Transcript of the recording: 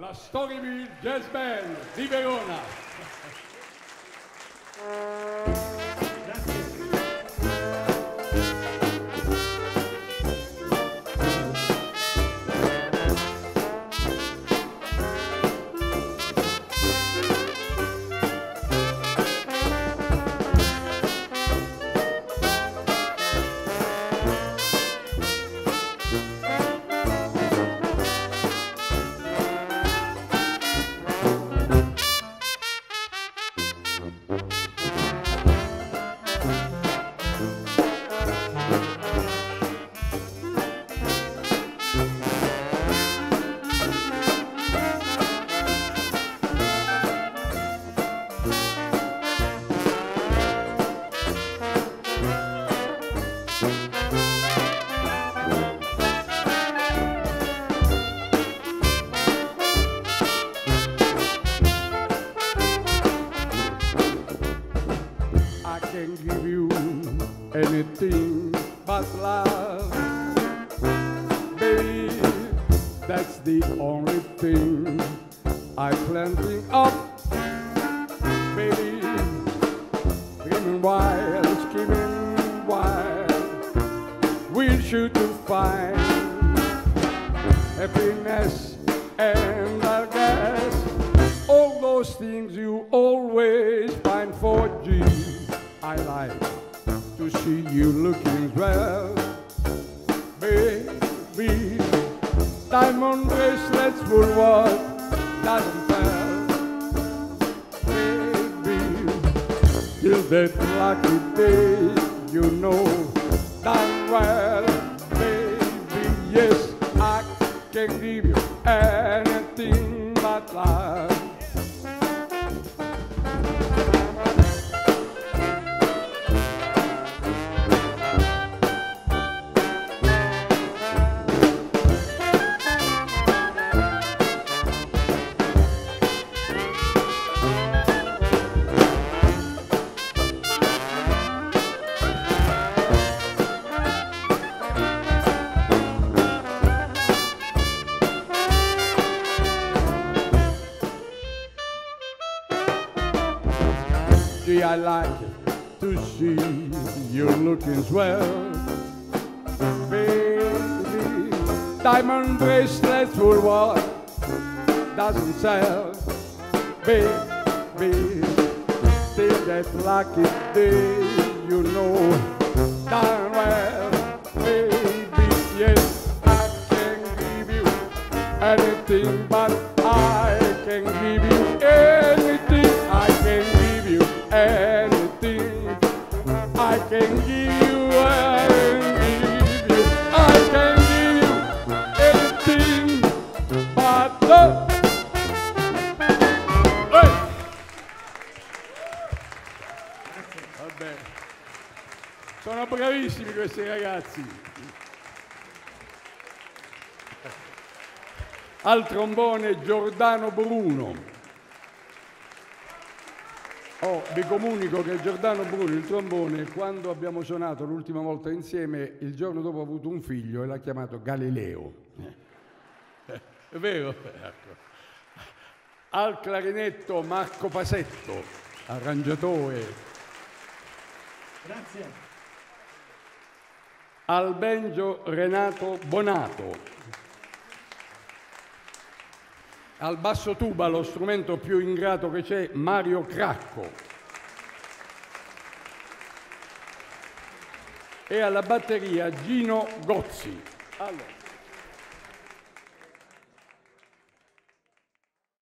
La Storyville Jazz Band di Verona. I can give you anything but love. Baby, that's the only thing I plan to think of. Baby, screaming wild, screaming wild. We should to find happiness and I guess all those things you always. I like to see you looking well, baby. Diamond bracelets for what doesn't tell, baby. Till that lucky day, you know damn well, baby. Yes, I can give you anything but love. Gee, I like to see you looking swell, baby. Diamond bracelets Woolworth doesn't sell, baby. Till that lucky day, you know darn well, baby. Yes, I can give you anything, but Vabbè. Sono bravissimi questi ragazzi. Al trombone Giordano Bruno. Oh, vi comunico che Giordano Bruno, il trombone, quando abbiamo suonato l'ultima volta insieme, il giorno dopo ha avuto un figlio e l'ha chiamato Galileo. È vero? Ecco. Al clarinetto Marco Pasetto, arrangiatore. Grazie. Al banjo Renato Bonato. Al basso tuba, lo strumento più ingrato che c'è, Mario Cracco. E alla batteria Gino Gozzi. Allora.